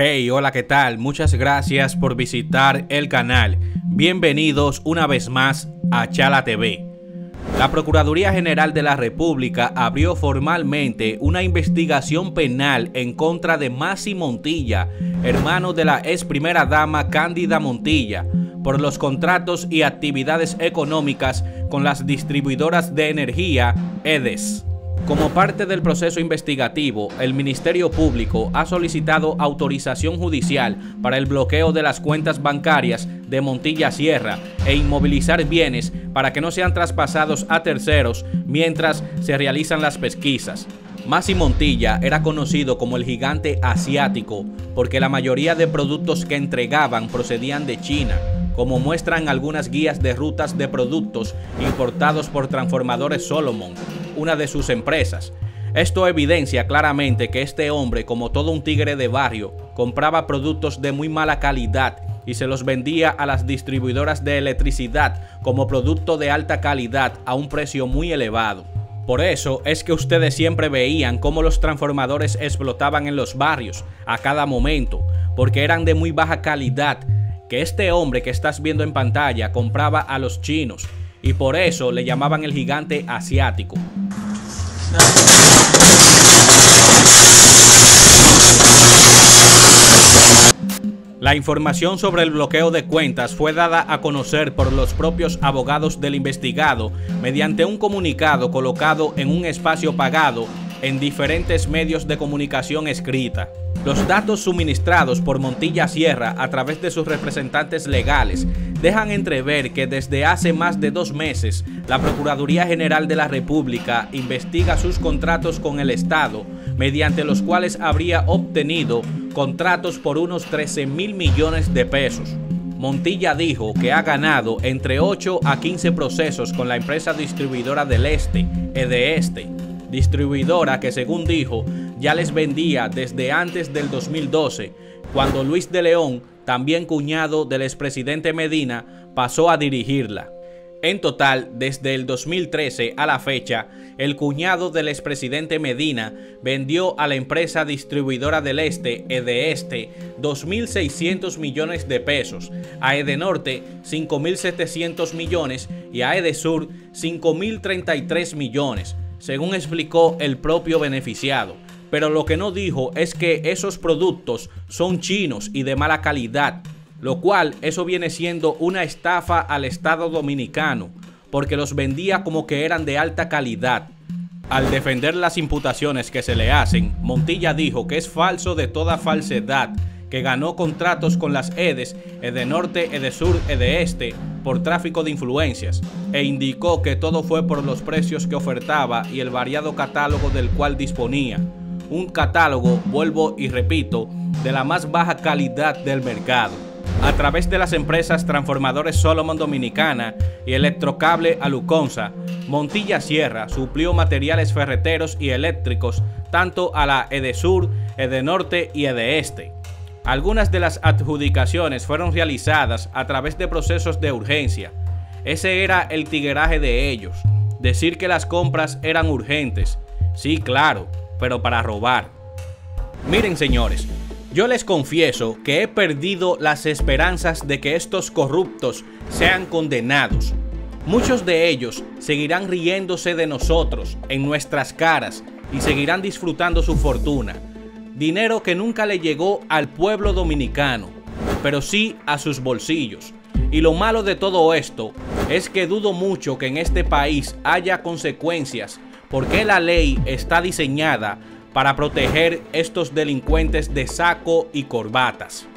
Hey, hola, ¿qué tal? Muchas gracias por visitar el canal. Bienvenidos una vez más a Chala TV. La Procuraduría General de la República abrió formalmente una investigación penal en contra de Masi Montilla, hermano de la ex primera dama Cándida Montilla, por los contratos y actividades económicas con las distribuidoras de energía EDES. Como parte del proceso investigativo, el Ministerio Público ha solicitado autorización judicial para el bloqueo de las cuentas bancarias de Montilla Sierra e inmovilizar bienes para que no sean traspasados a terceros mientras se realizan las pesquisas. Masi Montilla era conocido como el gigante asiático porque la mayoría de productos que entregaban procedían de China, como muestran algunas guías de rutas de productos importados por Transformadores Solomon, una de sus empresas. Esto evidencia claramente que este hombre, como todo un tigre de barrio, compraba productos de muy mala calidad y se los vendía a las distribuidoras de electricidad como producto de alta calidad a un precio muy elevado. Por eso es que ustedes siempre veían cómo los transformadores explotaban en los barrios a cada momento, porque eran de muy baja calidad, que este hombre que estás viendo en pantalla compraba a los chinos, y por eso le llamaban el gigante asiático. La información sobre el bloqueo de cuentas fue dada a conocer por los propios abogados del investigado mediante un comunicado colocado en un espacio pagado en diferentes medios de comunicación escrita. Los datos suministrados por Montilla Sierra a través de sus representantes legales dejan entrever que desde hace más de dos meses la Procuraduría General de la República investiga sus contratos con el Estado, mediante los cuales habría obtenido contratos por unos 13 mil millones de pesos. Montilla dijo que ha ganado entre 8 a 15 procesos con la empresa distribuidora del Este, Este distribuidora que según dijo ya les vendía desde antes del 2012, cuando Luis de León, también cuñado del expresidente Medina, pasó a dirigirla. En total, desde el 2013 a la fecha, el cuñado del expresidente Medina vendió a la empresa distribuidora del Este, Edeeste, 2.600 millones de pesos, a Edenorte 5.700 millones y a Edesur 5.033 millones según explicó el propio beneficiado. Pero lo que no dijo es que esos productos son chinos y de mala calidad, lo cual eso viene siendo una estafa al Estado dominicano, porque los vendía como que eran de alta calidad. Al defender las imputaciones que se le hacen, Montilla dijo que es falso de toda falsedad que ganó contratos con las EDES, Edenorte, Edesur, Edeeste, por tráfico de influencias, e indicó que todo fue por los precios que ofertaba y el variado catálogo del cual disponía. Un catálogo, vuelvo y repito, de la más baja calidad del mercado. A través de las empresas Transformadores Solomon Dominicana y Electrocable Aluconza, Montilla Sierra suplió materiales ferreteros y eléctricos tanto a la Edesur, Edenorte y Edeeste. Algunas de las adjudicaciones fueron realizadas a través de procesos de urgencia. Ese era el tigueraje de ellos. Decir que las compras eran urgentes. Sí, claro, pero para robar. Miren señores, yo les confieso que he perdido las esperanzas de que estos corruptos sean condenados. Muchos de ellos seguirán riéndose de nosotros en nuestras caras y seguirán disfrutando su fortuna dinero que nunca le llegó al pueblo dominicano, pero sí a sus bolsillos. Y lo malo de todo esto es que dudo mucho que en este país haya consecuencias porque la ley está diseñada para proteger estos delincuentes de saco y corbatas.